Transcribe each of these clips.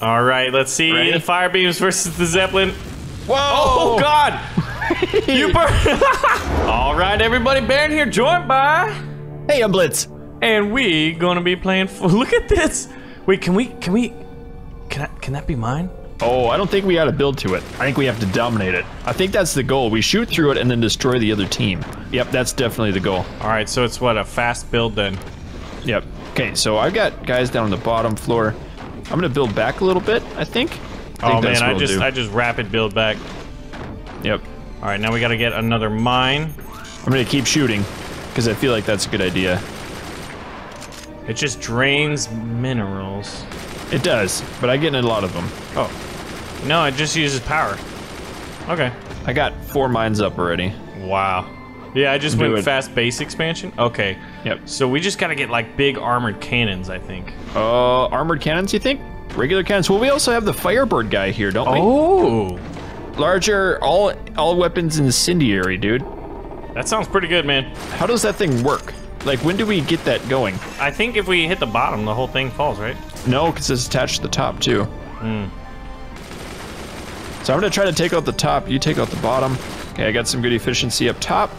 All right, let's see Ready? the fire beams versus the zeppelin. Whoa! Oh God! you burn. All right, everybody, Baron here, joined by, Hey, I'm Blitz. and we gonna be playing. Look at this. Wait, can we? Can we? Can I, Can that be mine? Oh, I don't think we got to build to it. I think we have to dominate it. I think that's the goal. We shoot through it and then destroy the other team. Yep, that's definitely the goal. All right, so it's what a fast build then. Yep. Okay, so I've got guys down on the bottom floor. I'm gonna build back a little bit. I think. I Oh think man, I we'll just do. I just rapid build back. Yep. All right, now we got to get another mine. I'm gonna keep shooting because I feel like that's a good idea. It just drains minerals. It does, but I get a lot of them. Oh, no, it just uses power. Okay. I got four mines up already. Wow. Yeah, I just went it. fast base expansion. Okay. Yep. So we just got to get like big armored cannons, I think. Uh, armored cannons, you think? Regular cannons. Well, we also have the Firebird guy here, don't we? Oh, Larger, all all weapons incendiary, dude. that sounds pretty good, man. How does that thing work? Like, when do we get that going? I think if we hit the bottom, the whole thing falls, right? No, because it's attached to the top too. Hmm. So I'm gonna try to take out the top. You take out the bottom. Okay, I got some good efficiency up top.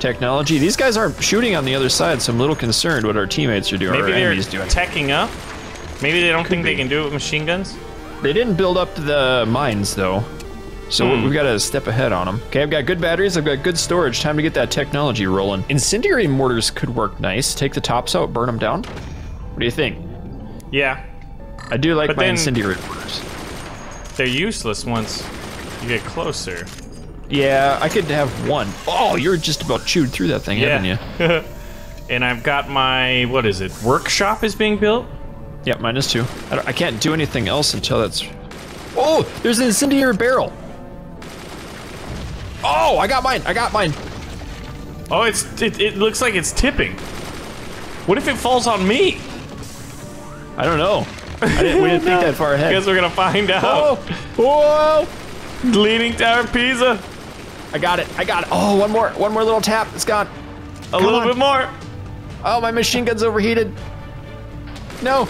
Technology. These guys aren't shooting on the other side, so I'm a little concerned what our teammates are doing. Maybe or they're enemies doing. teching up. Maybe they don't think they can do it with machine guns. They didn't build up the mines though, so Hmm. we've got to step ahead on them. Okay, I've got good batteries. I've got good storage. Time to get that technology rolling. Incendiary mortars could work nice. Take the tops out, burn them down. What do you think? Yeah, I do like But my incendiary mortars. they're useless once you get closer. Yeah, I could have one. Oh, you're just about chewed through that thing, haven't you? and I've got my what is it? Workshop is being built. Yep, minus two. I, don't- I can't do anything else until that's. Oh, there's an incendiary barrel. Oh, I got mine. I got mine. Oh, it's it, it looks like it's tipping. What if it falls on me? I don't know. I didn't, we didn't think that far ahead. Guess we're gonna find out. Oh, whoa! Leaning Tower Pisa. I got it. I got it. Oh, one more. One more little tap. It's gone. A little on. bit more. Oh, my machine gun's overheated. No.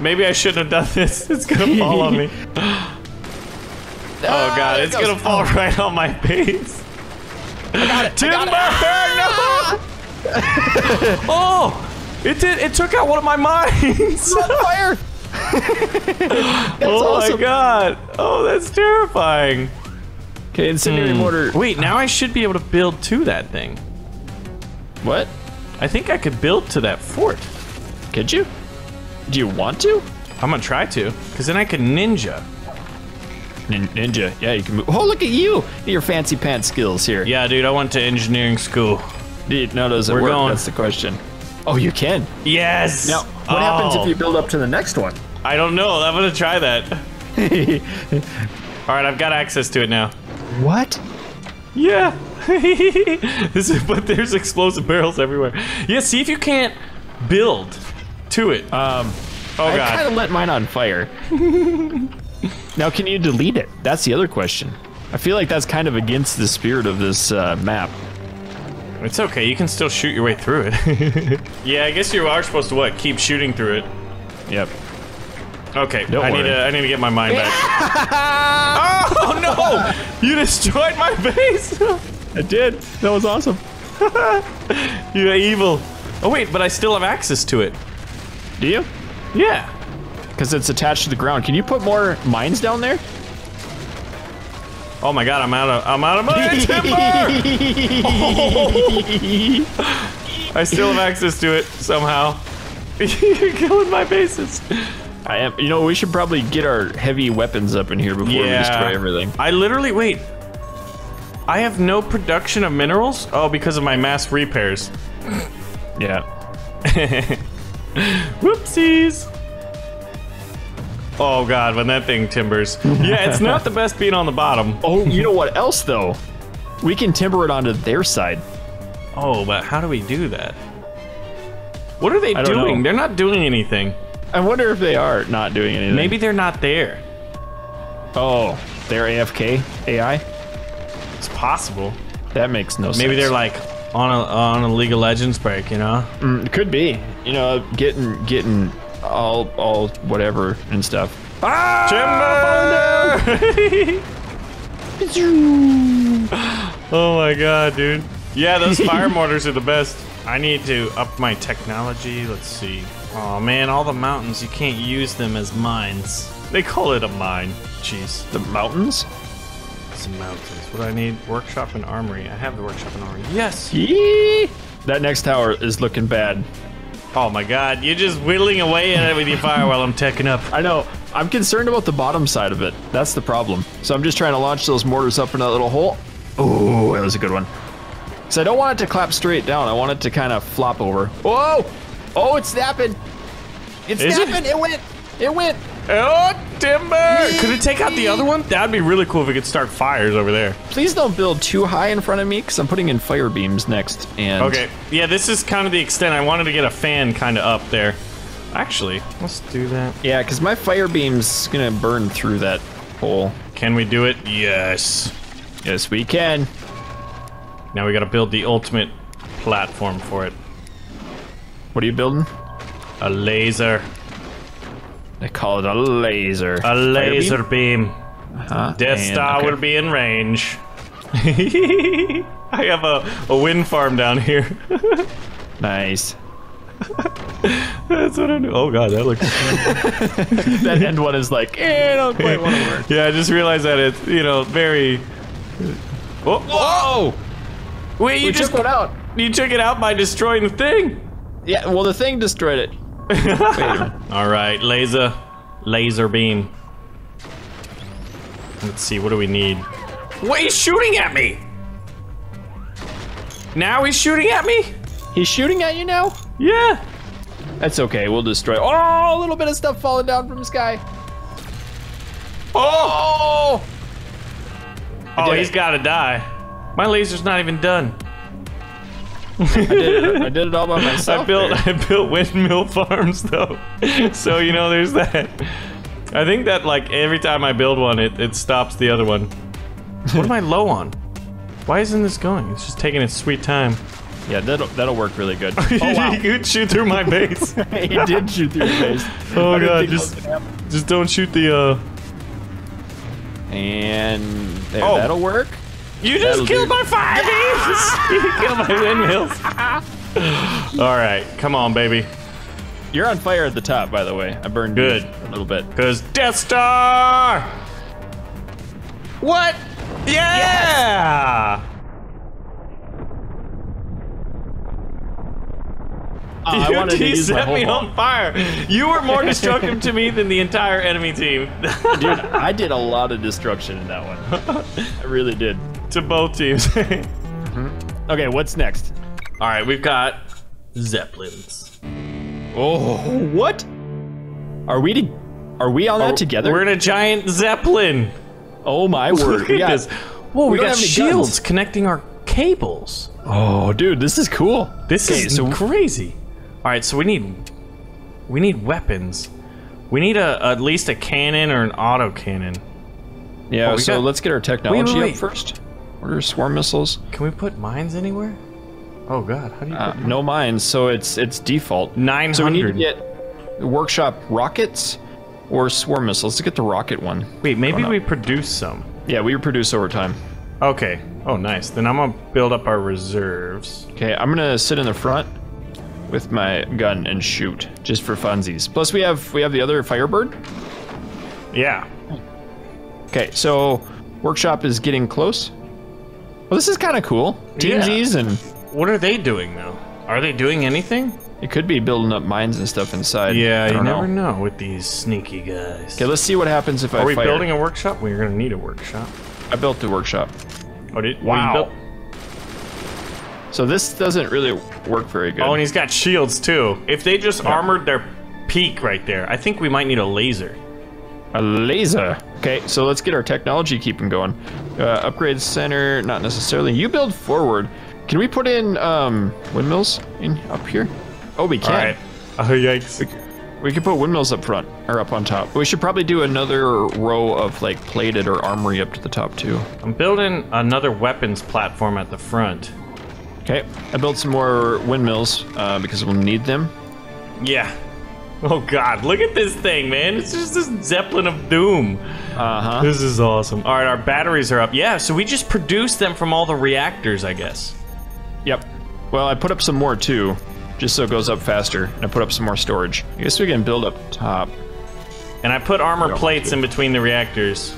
Maybe I shouldn't have done this. It's gonna fall on me. Oh Ah, god, it's it gonna fall right on my face. I got it. Timber! I got it. No! oh! It did. It took out one of my mines. Fire! oh awesome. my god! Oh, that's terrifying. Okay, incendiary hmm. mortar. Wait, now I should be able to build to that thing. What? I think I could build to that fort. Could you? Do you want to? I'm gonna try to, because then I can ninja. Nin- Ninja. Yeah, you can move. Oh, look at you. Your fancy pants skills here. Yeah, dude, I went to engineering school. Dude, No, does it We're work? going. That's the question. Oh, you can. Yes. Now, what happens if oh. you build up to the next one? I don't know. I'm gonna try that. All right, I've got access to it now. What? Yeah. this is, but there's explosive barrels everywhere. Yeah. See if you can't build to it. Um, oh I god. kind of let mine on fire. now, can you delete it? That's the other question. I feel like that's kind of against the spirit of this uh, map. It's okay. You can still shoot your way through it. yeah, I guess you are supposed to what? Keep shooting through it. Yep. Okay. Don't I need worry. to. I need to get my mind back. oh no! You destroyed my base. I did. That was awesome. You're evil. Oh wait, but I still have access to it. Do you? Yeah. Because it's attached to the ground. Can you put more mines down there? Oh my god, I'm out of. I'm out of my timber. I still have access to it somehow. You're killing my bases. I am. You know, we should probably get our heavy weapons up in here before we destroy everything. I literally wait. I have no production of minerals. Oh, because of my mass repairs. Yeah. Whoopsies. Oh god, when that thing timbers. Yeah, it's not the best being on the bottom. Oh, you know what else though? We can timber it onto their side. Oh, but how do we do that? What are they don't doing? They're not doing anything. I wonder if they are not doing anything. Maybe they're not there. Oh, they're AFK AI. It's possible. That makes no sense. Maybe they're like on a on a League of Legends break, you know? Mm, could be. You know, getting getting all all whatever and stuff. Ah! Timber! oh my god, dude. Yeah, those fire mortars are the best. I need to up my technology. Let's see. Oh man, all the mountains, you can't use them as mines. They call it a mine. Jeez. The mountains? Some mountains. What do I need? Workshop and armory. I have the workshop and armory. Yes! Yee! That next tower is looking bad. Oh my god, you're just whittling away at it with your fire while I'm teching up. I know. I'm concerned about the bottom side of it. That's the problem. So I'm just trying to launch those mortars up in that little hole. Oh, that was a good one. So I don't want it to clap straight down. I want it to kind of flop over. Whoa! Oh, it's snapping. It's Is it? snapping. It? went. It went. Oh, timber! Could it take out the other one? That'd be really cool if we could start fires over there. Please don't build too high in front of me because I'm putting in fire beams next. And Okay, yeah, this is kind of the extent. I wanted to get a fan kind of up there. Actually, let's do that. Yeah, because my fire beam's gonna burn through that hole. Can we do it? Yes. Yes, we can. Now we gotta build the ultimate platform for it. What are you building? A laser. They call it a laser. A laser beam. Huh? Death And- Star okay. will be in range. I have a, a wind farm down here. Nice. That's what I do. Oh god, that looks. that end one is like, eh, I don't quite want to work. yeah, I just realized that it's you know very. Oh, Whoa! wait! You We just took one out. you took it out by destroying the thing. Yeah, well, the thing destroyed it. Wait a minute. All right, laser, laser beam. Let's see, what do we need? Wait, he's shooting at me. Now he's shooting at me. He's shooting at you now? Yeah. That's okay, we'll destroy. Oh, a little bit of stuff falling down from the sky. Oh. Oh, did he's it. got to die. My laser's not even done. I did it, I did it all by myself. I built there. I built windmill farms though, so you know there's that. I think that like every time I build one, it, it stops the other one. What am I low on? Why isn't this going? It's just taking its sweet time. Yeah, that'll, that'll work really good. Oh, wow. you could shoot through my base. he did shoot through your base. Oh god, just was gonna happen. just don't shoot the uh. And there, Oh. that'll work. You just That'll killed do. my fire beams. you killed my windmills. All right, come on, baby. You're on fire at the top, by the way. I burned Good. a little bit. Cause Death Star. What? Yeah. Uh, I wanted to he set me whole on fire. You were more destructive to me than the entire enemy team. Dude, I did a lot of destruction in that one. I really did. To both teams. Mm-hmm. Okay, what's next? All right, we've got zeppelins. Oh, what? Are we to, are we on that oh, together? We're in a giant zeppelin. oh my word. Look at got- this. Whoa, we, don't got shields guns. connecting our cables. Oh, dude, this is cool. This Okay, is so- crazy. All right, so we need we need weapons. We need a at least a cannon or an auto cannon. Yeah, Oh, so got- let's get our technology wait, wait. up first. Order swarm missiles. Can we put mines anywhere? Oh God, how do you Uh, no mines, so it's it's default. nine So we need to get workshop rockets or swarm missiles. Let's get the rocket one. Wait, maybe we produce some. Yeah, we produce over time. Okay. Oh, nice. Then I'm gonna build up our reserves. Okay, I'm gonna sit in the front with my gun and shoot just for funsies. Plus, we have we have the other Firebird. Yeah. Okay, so workshop is getting close. Well, this is kind of cool. Teamsies and What are they doing though? Are they doing anything? it could be building up mines and stuff inside. Yeah, I you don't never know. know with these sneaky guys. Okay, let's see what happens if I Are we fire. building a workshop? We're gonna need a workshop. I built the workshop. Oh, did Wow. you built- So this doesn't really work very good. Oh, and he's got shields too. If they just armored their peak right there, I think we might need a laser. A laser. Okay, so let's get our technology keeping going. Uh, upgrade center, not necessarily. You build forward. Can we put in um, windmills in up here? Oh, we can. All right. Oh yikes! We could put windmills up front or up on top. We should probably do another row of like plated or armory up to the top too. I'm building another weapons platform at the front. Okay, I built some more windmills uh, because we'll need them. Yeah. Oh god, look at this thing, man. It's just this Zeppelin of doom. Uh huh. This is awesome. All right, our batteries are up. Yeah, so we just produce them from all the reactors, I guess. Yep. Well, I put up some more too, just so it goes up faster. And I put up some more storage. I guess we can build up top. And I put armor Yeah. plates in between the reactors.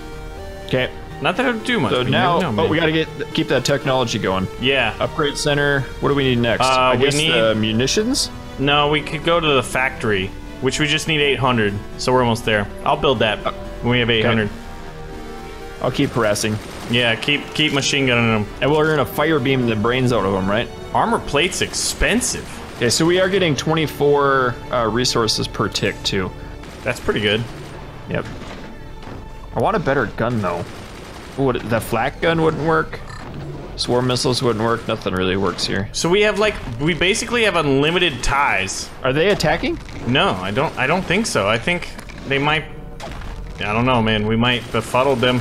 Okay. Not that it would do much. So but now, never know, oh, we gotta get keep that technology going. Yeah. Upgrade center. What do we need next? Uh, I we guess need- the munitions. No, we could go to the factory, which we just need 800. So we're almost there. I'll build that when we have 800. I'll keep harassing, Yeah, keep keep machine gunning them. and we're gonna fire beam the brains out of them, right? Armor plate's expensive. Okay, so we are getting 24 uh, resources per tick too. That's pretty good. Yep. I want a better gun though. Would the flak gun wouldn't work? Swarm missiles wouldn't work. Nothing really works here. So we have like we basically have unlimited ties. Are they attacking? No, I don't. I don't think so. I think they might. I don't know, man. We might befuddled them,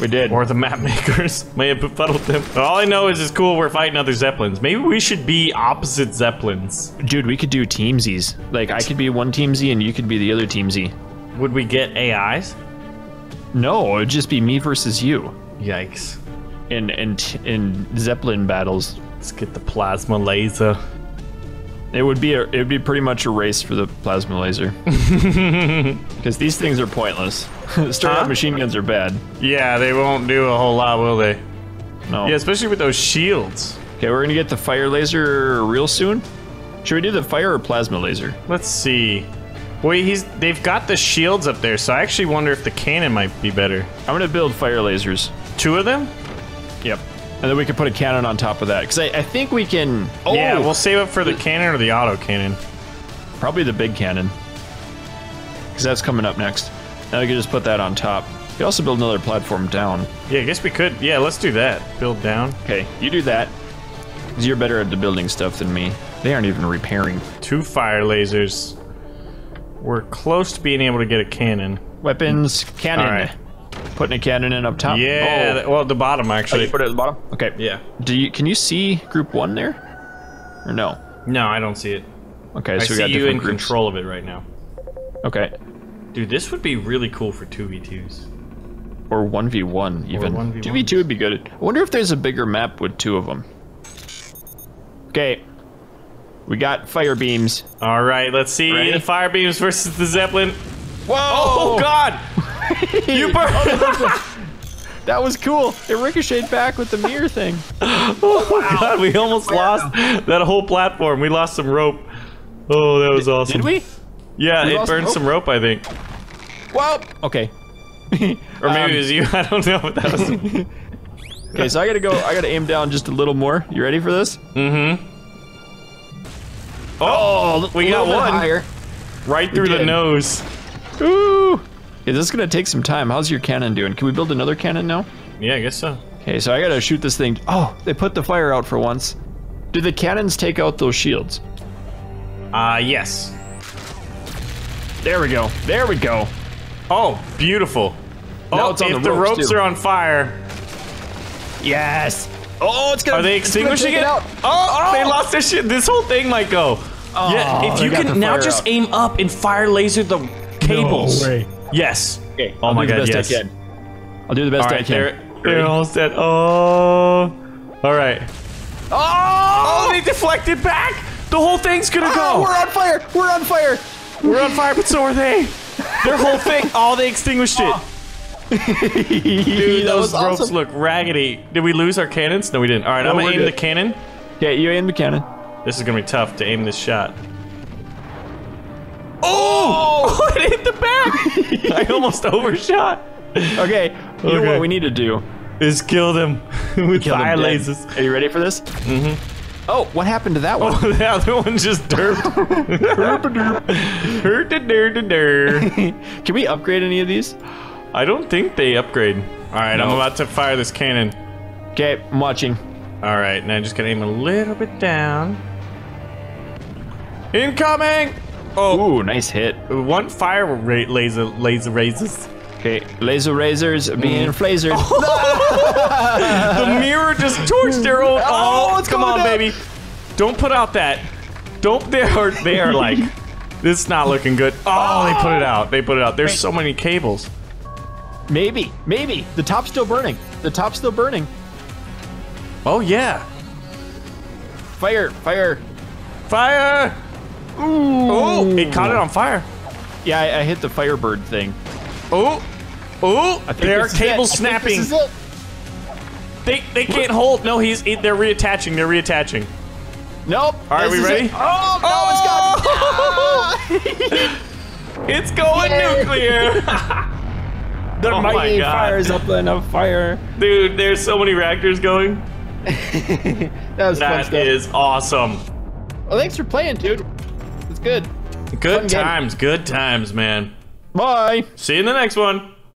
We did. or the map makers may have befuddled them. But all I know is it's cool. We're fighting other zeppelins. Maybe we should be opposite zeppelins. Dude, we could do teamsies. Like I could be one team Z and you could be the other team Z. Would we get AIs? No, it would just be me versus you Yikes! in in in Zeppelin battles. Let's get the plasma laser. It would be a, it would be pretty much a race for the plasma laser. Because these things are pointless. Straight Huh? up machine guns are bad. Yeah, they won't do a whole lot, will they? No. Yeah, especially with those shields. Okay, we're gonna get the fire laser real soon. Should we do the fire or plasma laser? Let's see. Wait, he's they've got the shields up there, so I actually wonder if the cannon might be better. I'm gonna build fire lasers. Two of them? Yep. And then we can put a cannon on top of that. Because I, I think we can. Oh, Yeah, we'll save it for the cannon or the auto cannon. probably the big cannon. Because that's coming up next. Now we can just put that on top. We can also build another platform down. Yeah, I guess we could. Yeah, let's do that. Build down. Okay, you do that. Because you're better at the building stuff than me. They aren't even repairing. Two fire lasers. We're close to being able to get a cannon. Weapons, cannon. All right. Putting a cannon in up top. Yeah, Oh. th- well, the bottom Oh, actually. you put it at the bottom? Okay. yeah. Do you can you see group one there? Or no? No, I don't see it. Okay, I so we see got you in groups. control of it right now. Okay. Dude, this would be really cool for 2v2s. Or 1v1 even. 1v1s. 2v2 would be good. I wonder if there's a bigger map with two of them. Okay. We got fire beams. All right, let's see Ready? the fire beams versus the zeppelin. Whoa! Oh, God! You burned! That was cool. It ricocheted back with the mirror thing. oh my God, we almost lost that whole platform. We lost some rope. Oh, that was awesome. Did we? Yeah, We it burned rope? some rope, I think. Well, okay. Or maybe Um, it was you. I don't know. But that was. Okay, so I gotta go. I gotta aim down just a little more. You ready for this? mm-hmm. Oh, we got A little bit one higher. right through the nose. Ooh. Okay, this is gonna take some time. How's your cannon doing? Can we build another cannon now? Yeah, I guess so. Okay, so I gotta shoot this thing. Oh, they put the fire out for once. Do the cannons take out those shields? Uh, yes. There we go. There we go. Oh, beautiful. Now oh, it's on if the the ropes, ropes too. are on fire, Yes. Oh, it's gonna. are they extinguishing take it? out. Oh, oh, they lost their shit. This whole thing might go. yeah, if you can now just out. aim up and fire laser the cables. way. Yes. Okay. Oh I'll my do the god, best yes. I can. I'll do the best All I can. they're they're almost dead. Oh. All right. Oh, oh! they deflected back. The whole thing's gonna Oh, go. we're on fire! We're on fire! We're on fire, but so are they. Their whole thing. Oh, they extinguished it. Oh. Dude, those ropes awesome. look raggedy. Did we lose our cannons? No, we didn't. All right, No, I'm gonna aim good. the cannon. Yeah, you aim the cannon. This is gonna be tough to aim this shot. Oh! it hit the back. I almost overshot. Okay, you know what we need to do? Is kill them with Kill them fire dead. lasers. Are you ready for this? Mm-hmm. Oh, what happened to that one? Oh, the other one just derped. Hurt the dur the dur. Can we upgrade any of these? I don't think they upgrade. All right, I'm about to fire this cannon. Okay, I'm watching. All right, now I'm just gonna aim a little bit down. Incoming! Oh, Ooh, nice hit. one fire rate laser laser raises. Okay, laser razors being mm. flazered. The mirror just torched their own. Oh, Oh, come on, down. baby! Don't put out that. Don't. They are. They are like This is not looking good. Oh, they put it out. They put it out. There's Wait. so many cables. Maybe, maybe. The top's still burning. The top's still burning. Oh yeah. Fire, fire. Fire! Oh, it caught it on fire. Yeah, I, I hit the Firebird thing. Oh, oh, I think there are this cables snapping. This is it. They they can't hold. No, he's they're reattaching. They're reattaching. Nope. All right, this we ready? it. Oh, no, it's gone. Oh! It's going Yay. nuclear. the Oh my mighty God. fires up in a fire. Dude, there's so many reactors going. That was fun That stuff. is awesome. Well, thanks for playing, dude. Good. Good Fun game. times, good times, man. Bye. See you in the next one.